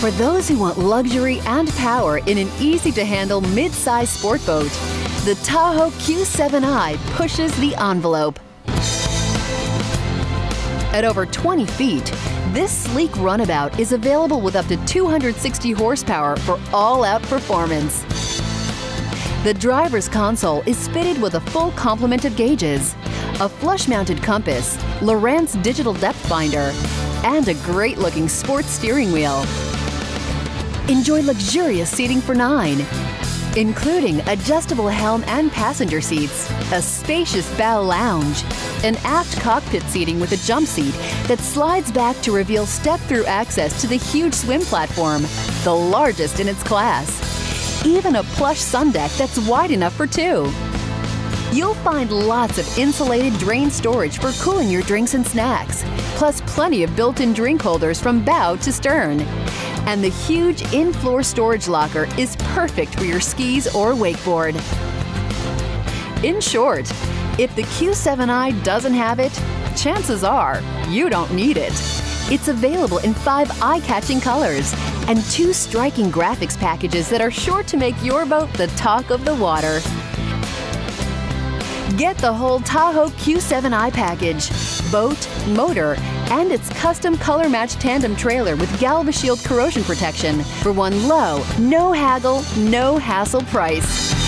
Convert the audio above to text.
For those who want luxury and power in an easy-to-handle mid-size sport boat, the Tahoe Q7i pushes the envelope. At over 20 feet, this sleek runabout is available with up to 260 horsepower for all-out performance. The driver's console is fitted with a full complement of gauges, a flush-mounted compass, Lowrance digital depth finder, and a great-looking sports steering wheel. Enjoy luxurious seating for nine, including adjustable helm and passenger seats, a spacious bow lounge, an aft cockpit seating with a jump seat that slides back to reveal step-through access to the huge swim platform, the largest in its class. Even a plush sun deck that's wide enough for two. You'll find lots of insulated drain storage for cooling your drinks and snacks, plus plenty of built-in drink holders from bow to stern. And the huge in-floor storage locker is perfect for your skis or wakeboard. In short, if the Q7i doesn't have it, chances are you don't need it. It's available in five eye-catching colors and two striking graphics packages that are sure to make your boat the talk of the water. Get the whole Tahoe Q7i package, boat, motor, and its custom color match tandem trailer with GalvaShield corrosion protection for one low, no haggle, no hassle price.